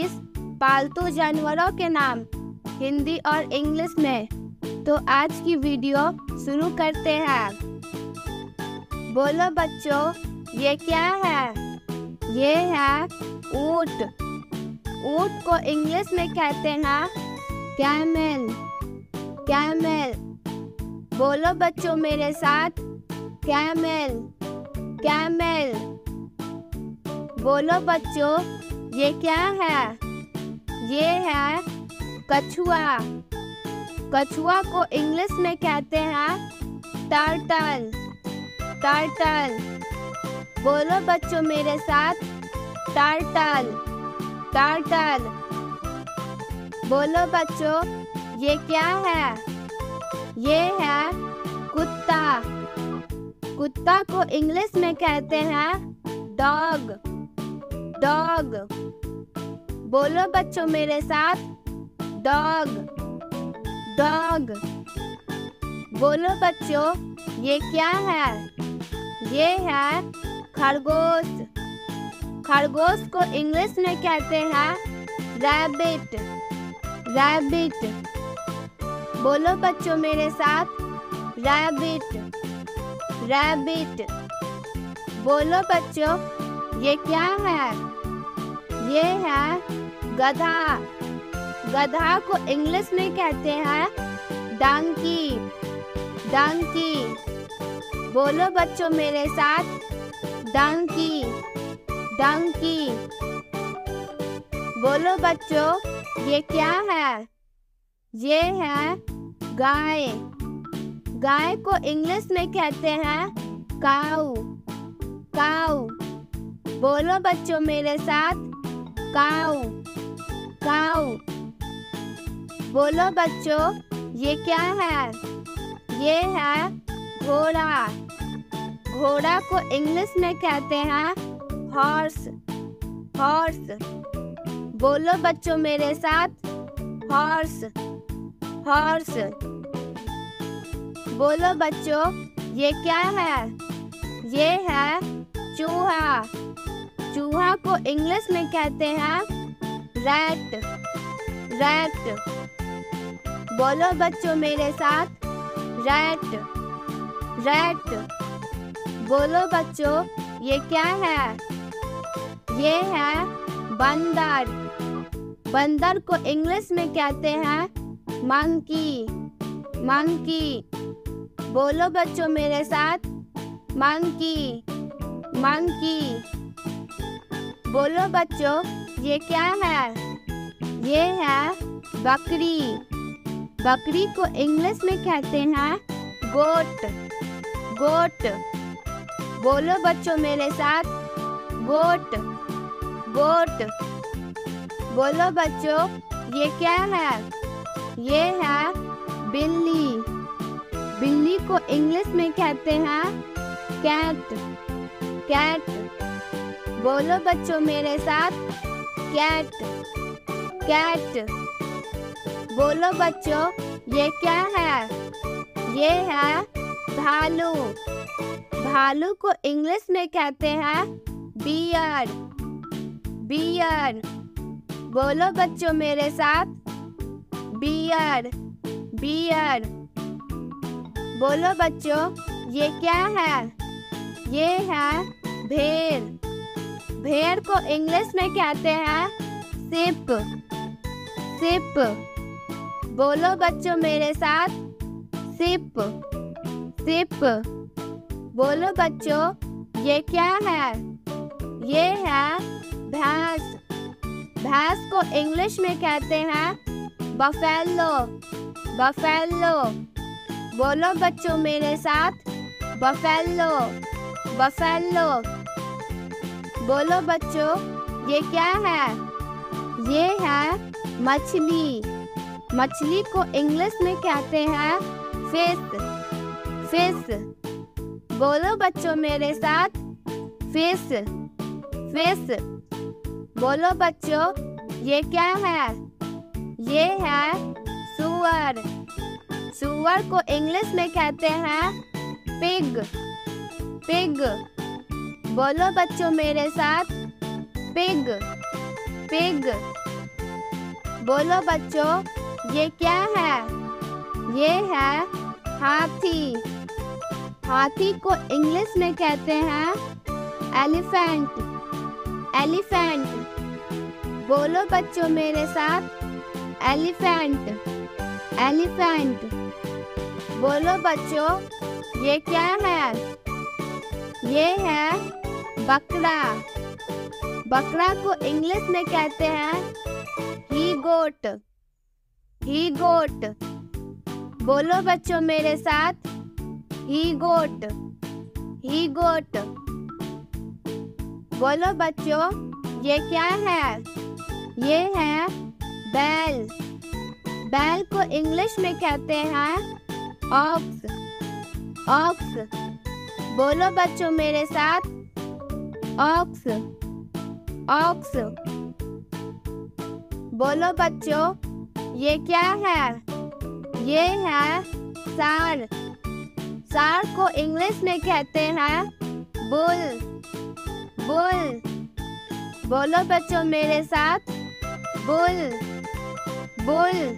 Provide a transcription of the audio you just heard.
इस पालतू जानवरों के नाम हिंदी और इंग्लिश में। तो आज की वीडियो शुरू करते हैं। बोलो बच्चों, ये क्या है? ये है ऊट। ऊट को इंग्लिश में कहते हैं कैमल। कैमल। बोलो बच्चों मेरे साथ, कैमल। कैमल। बोलो बच्चों ये क्या है? ये है कछुआ। कछुआ को इंग्लिश में कहते हैं टर्टल टर्टल बोलो बच्चों मेरे साथ टर्टल टर्टल बोलो बच्चों, ये क्या है? ये है कुत्ता। कुत्ता को इंग्लिश में कहते हैं डॉग डॉग बोलो बच्चों मेरे साथ। डॉग डॉग बोलो बच्चों, ये क्या है? ये है खरगोश। खरगोश को इंग्लिश में कहते हैं रैबिट रैबिट बोलो बच्चों मेरे साथ। रैबिट रैबिट बोलो बच्चों ये क्या है? ये है गधा। गधा को इंग्लिश में कहते हैं डंकी डंकी बोलो बच्चों मेरे साथ डंकी डंकी बोलो बच्चों, ये क्या है? ये है गाय। गाय को इंग्लिश में कहते हैं काऊ काऊ बोलो बच्चों मेरे साथ। काऊ काऊ बोलो बच्चों, ये क्या है? ये है घोड़ा। घोड़ा को इंग्लिश में कहते हैं हॉर्स हॉर्स बोलो बच्चों मेरे साथ हॉर्स हॉर्स बोलो बच्चों, ये क्या है? ये है चूहा चूहा को इंग्लिश में कहते हैं रैट रैट। बोलो बच्चों मेरे साथ, रैट रैट। बोलो बच्चों, ये क्या है? ये है बंदर। बंदर को इंग्लिश में कहते हैं मंकी मंकी। बोलो बच्चों मेरे साथ, मंकी। मंकी। बोलो बच्चों, ये क्या है? ये है बकरी। बकरी को इंग्लिश में कहते हैं गोट। गोट। बोलो बच्चों मेरे साथ, गोट। गोट। बोलो बच्चों, ये क्या है? ये है बिल्ली। बिल्ली को इंग्लिश में कहते हैं कैट। कैट। बोलो बच्चों मेरे साथ, कैट। कैट। बोलो बच्चों, ये क्या है? ये है भालू। भालू को इंग्लिश में कहते हैं बियर बियर बोलो बच्चों मेरे साथ बियर बियर बोलो बच्चों, ये क्या है? ये है भेड़। भेड़ को इंग्लिश में कहते हैं सिप। सिप। बोलो बच्चों मेरे साथ, सिप। सिप। बोलो बच्चों, ये क्या है? ये है भैंस। भैंस को इंग्लिश में कहते हैं बफेलो। बफेलो। बोलो बच्चों मेरे साथ, बफेलो। बफेलो। बोलो बच्चों, ये क्या है? ये है मछली। मछली को इंग्लिश में कहते हैं फ़िश फ़िश बोलो बच्चों मेरे साथ फ़िश फ़िश बोलो बच्चों, ये क्या है? ये है सुअर। सुअर को इंग्लिश में कहते हैं पिग पिग। बोलो बच्चों मेरे साथ। पिग। पिग। बोलो बच्चों, ये क्या है? ये है हाथी। हाथी को इंग्लिश में कहते हैं एलिफेंट। एलिफेंट। बोलो बच्चों मेरे साथ, एलिफेंट। एलिफेंट। बोलो बच्चों, ये क्या है? ये है बकरा। बकरा को इंग्लिश में कहते हैं ही गोट। ही गोट। बोलो बच्चों मेरे साथ, ही गोट। ही गोट। बोलो बच्चों, ये क्या है? ये है बैल। बैल को इंग्लिश में कहते हैं ऑक्स। ऑक्स। बोलो बच्चों मेरे साथ। ऑक्स ऑक्स बोलो बच्चों, ये क्या है? ये है सार। सार को इंग्लिश में कहते हैं बुल। बुल। बोलो बच्चों मेरे साथ, बुल। बुल।